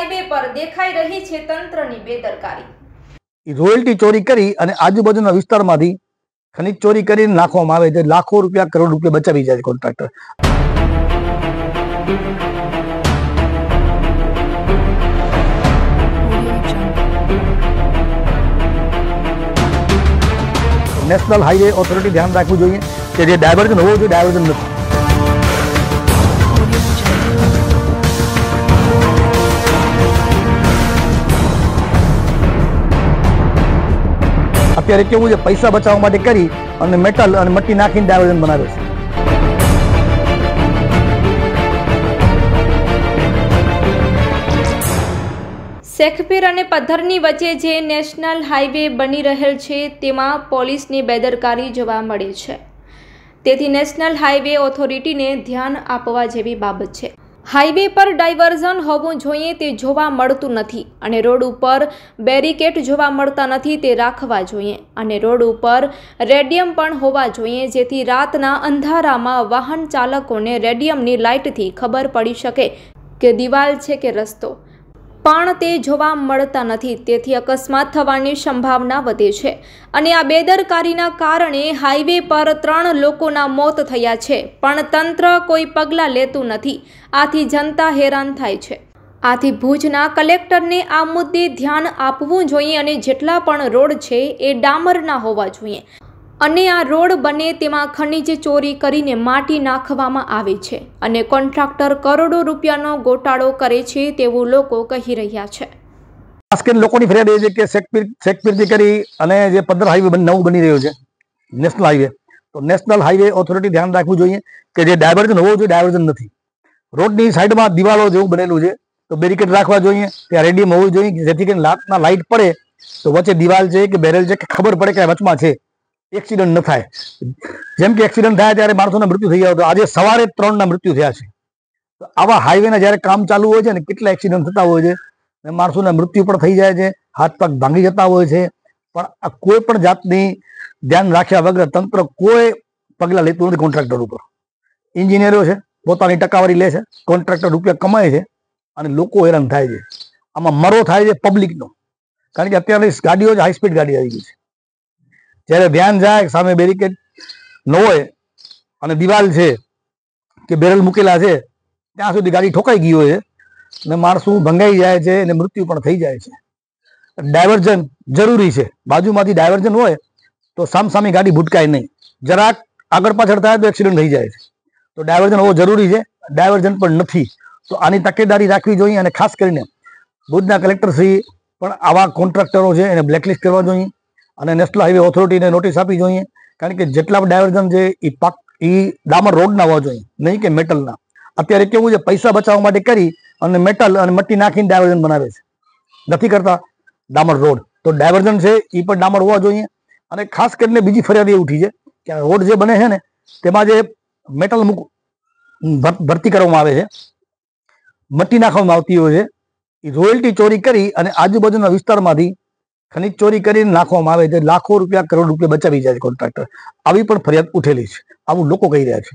Highway પર દેખાઈ રહી છે તંત્રની બેદરકારી. રોયલ્ટી ચોરી કરી અને આજુબાજુના વિસ્તારમાંથી ખનીજ ચોરી કરીને નાખવામાં આવે છે. લાખો રૂપિયા કરોડ રૂપિયા બચાવી જાય કોન્ટ્રાક્ટર. નેશનલ હાઈવે ઓથોરિટી ધ્યાન રાખવું જોઈએ કે જે ડાયવર્ઝન હોવું જોઈએ, ડાયવર્ઝન નથી. અત્યારે કેવું છે, પૈસા બચાવવા માટે કરી અને મેટલ અને મટી નાખીને ડાયવર્ઝન બનાવે છે. શેખપીર અને પથ્થરની વચ્ચે જે નેશનલ હાઈવે બની રહેલ છે, તેમાં પોલીસની બેદરકારી જોવા મળે છે. તેથી નેશનલ હાઈવે ઓથોરિટીને ધ્યાન આપવા જેવી બાબત છે. હાઈવે પર ડાયવર્ઝન હોવું જોઈએ તે જોવા મળતું નથી અને રોડ ઉપર બેરિકેટ જોવા મળતા નથી તે રાખવા જોઈએ. અને રોડ ઉપર રેડિયમ પણ હોવા જોઈએ જેથી રાતના અંધારામાં વાહન ચાલકોને રેડિયમની લાઇટથી ખબર પડી શકે કે દિવાલ છે કે રસ્તો. પણ તે જોવા મળતા નથી. તેથી અકસ્માત થવાની સંભાવના વધે છે અને આ બેદરકારીના કારણે હાઈવે પર ત્રણ લોકોના મોત થયા છે, પણ તંત્ર કોઈ પગલાં લેતું નથી. આથી જનતા હેરાન થાય છે. આથી ભુજના કલેક્ટરને આ મુદ્દે ધ્યાન આપવું જોઈએ અને જેટલા પણ રોડ છે એ ડામરના હોવા જોઈએ. અને આ રોડ બને તેમાં ખનિજ ચોરી કરીને માટી નાખવામાં આવે છે અને કોન્ટ્રાક્ટર કરોડો રૂપિયાનો ગોટાળો કરે છે તેવું લોકો કહી રહ્યા છે. ખાસ લોકોની ફરિયાદ એ છે કે શેખપીર શેખપીરથી કરી અને જે પદ્ધર હાઈવે નવું બની રહ્યું છે નેશનલ હાઈવે તો નેશનલ હાઈવે ઓથોરિટી ધ્યાન રાખવું જોઈએ કે જે ડાયવર્ઝન હોવું જોઈએ ડાયવર્ઝન નથી. રોડની સાઈડમાં દિવાલો જેવું બનેલું છે, તો બેરિકેડ રાખવા જોઈએ, ત્યાં રેડિયમ હોવું જોઈએ, જેથી કરીને રાતના લાઇટ પડે તો વચ્ચે દિવાલ છે કે બેરેલ છે કે ખબર પડે કે વચમાં છે. એક્સિડન્ટ ન થાય. જેમ કે એક્સિડન્ટ થાય ત્યારે માણસોના મૃત્યુ થઈ ગયા તો આજે સવારે જ ત્રણના મૃત્યુ થયા છે. આવા હાઈવેના જ્યારે કામ ચાલુ હોય છે ને કેટલા એક્સિડન્ટ થતા હોય છે માણસોના મૃત્યુ પણ થઈ જાય છે, હાથ પગ ભાંગી જતા હોય છે. પણ આ કોઈ પણ જાતની ધ્યાન રાખ્યા વગર તંત્ર કોઈ પગલાં લેતું નથી કોન્ટ્રાક્ટર ઉપર. એન્જિનિયરો છે, પોતાની ટકાવારી લે છે કોન્ટ્રાક્ટર રૂપિયા કમાય છે અને લોકો હેરાન થાય છે. આમાં મરો થાય છે પબ્લિકનો કારણ કે અત્યારે ગાડીઓ હાઈ સ્પીડ ગાડી આવી ગઈ છે. જ્યારે ધ્યાન જાય, સામે બેરિકેડ ન હોય, અને દિવાલ છે કે બેરલ મૂકેલા છે, ત્યાં સુધી ગાડી ઠોકાઈ ગઈ હોય છે માણસું ભંગાઈ જાય છે અને મૃત્યુ પણ થઈ જાય છે. ડાયવર્ઝન જરૂરી છે. બાજુમાંથી ડાયવર્ઝન હોય તો સામસામે ગાડી ભૂટકાય નહીં. જરાક આગળ પાછળ થાય તો એક્સિડન્ટ થઈ જાય છે. તો ડાયવર્ઝન હોવો જરૂરી છે. ડાયવર્ઝન પણ નથી. તો આની તકેદારી રાખવી જોઈએ અને ખાસ કરીને ભુજના કલેક્ટર શ્રી પણ આવા કોન્ટ્રાક્ટરો છે એને બ્લેકલિસ્ટ કરવા જોઈએ. અને નેશનલ હાઈવે ઓથોરિટીને નોટિસ આપવી જોઈએ. કારણ કે જેટલા ડાયવર્ઝન છે એ પાક એ ડામર રોડના હોવા જોઈએ, નહીં કે મેટલના અત્યારે કેવું છે, પૈસા બચાવવા માટે કરી અને મેટલ અને મટ્ટી નાખીને ડાયવર્ઝન બનાવે છે. નથી કરતા ડામર રોડ તો ડાયવર્ઝન છે એ પણ ડામર હોવા જોઈએ. અને ખાસ કરીને બીજી ફરિયાદ એ ઉઠી છે કે રોડ જે બને છે ને, તેમાં જે મેટલ મૂક, ભર- ભરતી કરવામાં આવે છે, મટ્ટી નાખવામાં આવતી હોય છે એ રોયલ્ટી ચોરી કરી અને આજુબાજુના વિસ્તારમાંથી ખનીજ ચોરી કરીને નાખવામાં આવે છે. લાખો રૂપિયા કરોડ રૂપિયા બચાવી જાય છે કોન્ટ્રાક્ટર આવી પણ ફરિયાદ ઉઠેલી છે. આવું લોકો કહી રહ્યા છે.